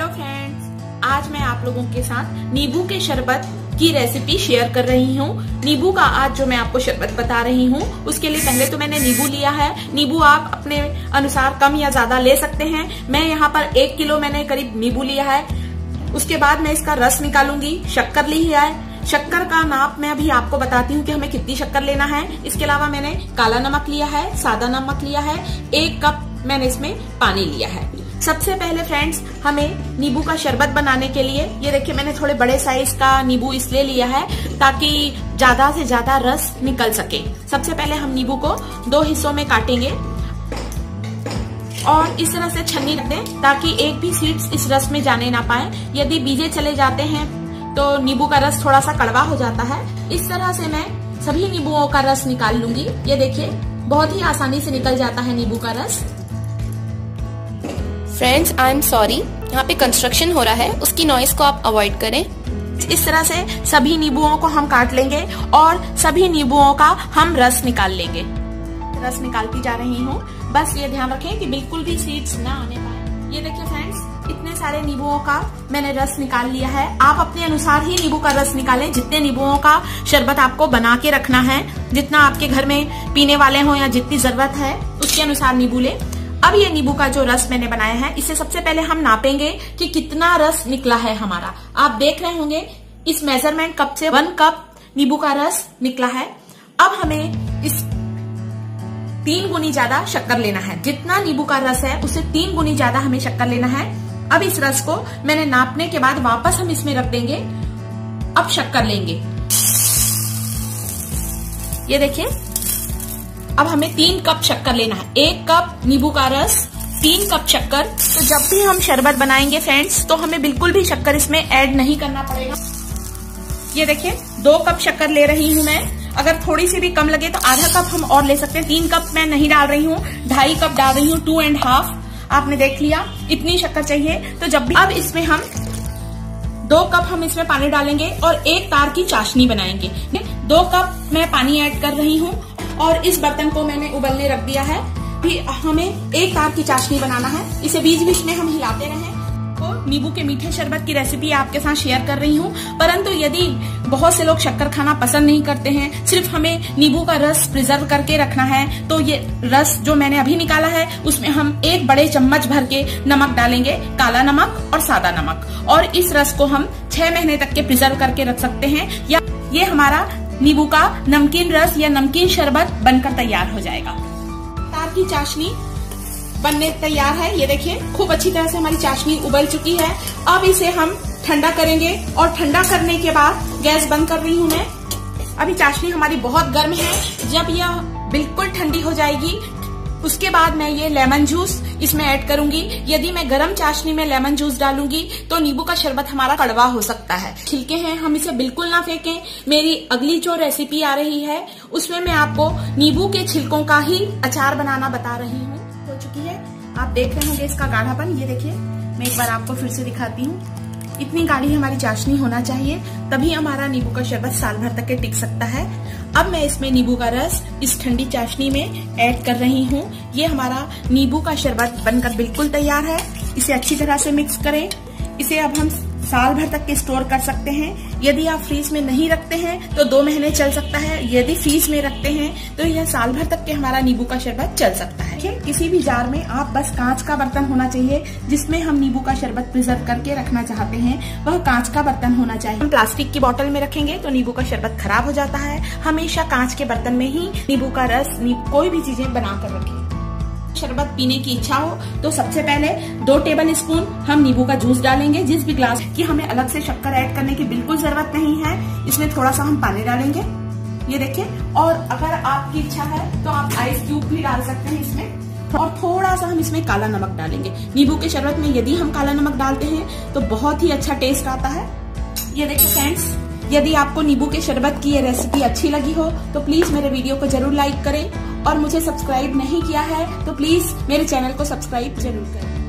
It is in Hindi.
हेलो फ्रेंड्स, आज मैं आप लोगों के साथ नींबू के शरबत की रेसिपी शेयर कर रही हूँ। नींबू का आज जो मैं आपको शरबत बता रही हूँ, उसके लिए पहले तो मैंने नींबू लिया है। नींबू आप अपने अनुसार कम या ज़्यादा ले सकते हैं। मैं यहाँ पर एक किलो मैंने करीब नींबू लिया है। उसके बाद मैं इसका रस निकालूँगी। शक्कर ली है। शक्कर का नाप मैं अभी आपको बताती हूँ कि हमें कितनी शक्कर लेना है। इसके अलावा मैंने काला नमक लिया है, सादा नमक लिया है, एक कप मैंने इसमें पानी लिया है। सबसे पहले फ्रेंड्स हमें नींबू का शरबत बनाने के लिए, ये देखिए मैंने थोड़े बड़े साइज़ का नींबू इसलिए लिया है ताकि ज़्यादा से ज़्यादा रस निकल सके। सबसे पहले हम नींबू को दो हिस्सों में काटेंगे और इस तरह से छन्नी रख दें ताकि एक भी सीड्स इस रस में जाने ना पाए। यदि बीजे चले जाते हैं तो नींबू का रस थोड़ा सा कड़वा हो जाता है। इस तरह से मैं सभी नींबुओं का रस निकाल लूँगी। ये देखिए, बहुत ही आसानी से निकल जाता है नींबू का रस। फ्रेंड्स आई एम सॉरी यहाँ पे कंस्ट्रक्शन हो रहा है। उसकी नॉइस को आप अवॉइड करें। इस तरह से सभी नींबुओं को हम काट लेंगे और सभी नींबुओं का हम रस निकाल लेंगे। रस निकालती जा रही हूँ। बस ये ध्यान रखें कि बिल्कुल भी सीड्स ना आने पाए। ये देखिए फ्रेंड्स इतने सारे नींबुओं का मैंने रस निकाल लिया है। आप अपने अनुसार ही नींबू का रस निकालें। जितने नींबुओं का शरबत आपको बना के रखना है, जितना आपके घर में पीने वाले हो या जितनी ज़रूरत है, उसके अनुसार नींबू ले। अब ये नींबू का जो रस मैंने बनाया है इसे सबसे पहले हम नापेंगे कि कितना रस निकला है हमारा। आप देख रहे होंगे, इस मेज़रमेंट कप से वन कप नींबू का रस निकला है। अब हमें इस तीन गुनी ज़्यादा शक्कर लेना है। जितना नींबू का रस है उससे तीन गुनी ज़्यादा हमें शक्कर लेना है। अब इस रस को मैंने नापने के बाद वापस हम इसमें रख देंगे। अब शक्कर लेंगे। ये देखिए अब हमें तीन कप शक्कर लेना है। एक कप नींबू का रस, तीन कप शक्कर। तो जब भी हम शरबत बनाएँगे फ्रेंड्स तो हमें बिल्कुल भी शक्कर इसमें ऐड नहीं करना पड़ेगा। ये देखिए, दो कप शक्कर ले रही हूँ मैं। अगर थोड़ी सी भी कम लगे तो आधा कप हम और ले सकते हैं। तीन कप मैं नहीं डाल रही हूँ, ढाई कप डाल रही हूँ टू एंड हाफ़ आपने देख लिया, इतनी शक्कर चाहिए। तो जब भी, अब इसमें हम दो कप हम इसमें पानी डालेंगे और एक तार की चाशनी बनाएँगे। दो कप मैं पानी ऐड कर रही हूँ। और इस बर्तन को मैंने उबलने रख दिया है। फिर हमें एक तार की चाशनी बनाना है। इसे बीच बीच में हम हिलाते रहें तो नींबू के मीठे शरबत की रेसिपी आपके साथ शेयर कर रही हूँ। परंतु यदि बहुत से लोग शक्कर खाना पसंद नहीं करते हैं, सिर्फ़ हमें नींबू का रस प्रिजर्व करके रखना है तो ये रस जो मैंने अभी निकाला है, उसमें हम एक बड़े चम्मच भर के नमक डालेंगे, काला नमक और सादा नमक। और इस रस को हम छह महीने तक के प्रिजर्व करके रख सकते हैं। या ये हमारा नींबू का नमकीन रस या नमकीन शरबत बनकर तैयार हो जाएगा। तार की चाशनी बनने तैयार है। ये देखिए, खूब अच्छी तरह से हमारी चाशनी उबल चुकी है। अब इसे हम ठंडा करेंगे और ठंडा करने के बाद गैस बंद कर रही हूँ मैं। अभी चाशनी हमारी बहुत गर्म है। जब यह बिल्कुल ठंडी हो जाएगी उसके बाद मैं ये लेमन जूस इसमें ऐड करूँगी। यदि मैं गरम चाशनी में लेमन जूस डालूँगी तो नींबू का शरबत हमारा कड़वा हो सकता है। छिलके हैं, हम इसे बिल्कुल ना फेंकें। मेरी अगली जो रेसिपी आ रही है, उसमें मैं आपको नींबू के छिलकों का ही अचार बनाना बता रही हूँ। हो चुकी है। आप देख रहे होंगे इसका गाढ़ापन। ये देखिए, मैं एक बार आपको फिर से दिखाती हूँ। इतनी गाढ़ी हमारी चाशनी होना चाहिए, तभी हमारा नींबू का शरबत साल भर तक के टिक सकता है। अब मैं इसमें नींबू का रस इस ठंडी चाशनी में ऐड कर रही हूँ। ये हमारा नींबू का शरबत बनकर बिल्कुल तैयार है। इसे अच्छी तरह से मिक्स करें। इसे अब हम साल भर तक के स्टोर कर सकते हैं। यदि आप फ्रीज में नहीं रखते हैं तो दो महीने चल सकता है। यदि फ्रीज में रखते हैं तो यह साल भर तक के हमारा नींबू का शरबत चल सकता है। ठीक किसी भी जार में आप बस कांच का बर्तन होना चाहिए, जिसमें हम नींबू का शरबत प्रिजर्व करके रखना चाहते हैं। वह कांच का बर्तन होना चाहिए। हम प्लास्टिक की बोतल में रखेंगे तो नींबू का शरबत खराब हो जाता है। हमेशा कांच के बर्तन में ही नींबू का रस कोई भी चीज़ें बनाकर रखें। शरबत पीने की इच्छा हो तो सबसे पहले दो टेबल स्पून हम नींबू का जूस डालेंगे। जिस भी ग्लास की हमें अलग से शक्कर ऐड करने की बिल्कुल ज़रूरत नहीं है, इसमें थोड़ा सा हम पानी डालेंगे। ये देखिए, और अगर आपकी इच्छा है तो आप आइस क्यूब भी डाल सकते हैं इसमें। और थोड़ा सा हम इसमें काला नमक डालेंगे। नींबू के शरबत में यदि हम काला नमक डालते हैं तो बहुत ही अच्छा टेस्ट आता है। ये देखिए फ्रेंड्स यदि आपको नींबू के शरबत की ये रेसिपी अच्छी लगी हो तो प्लीज़ मेरे वीडियो को ज़रूर लाइक करें। और मुझे सब्सक्राइब नहीं किया है तो प्लीज़ मेरे चैनल को सब्सक्राइब ज़रूर करें।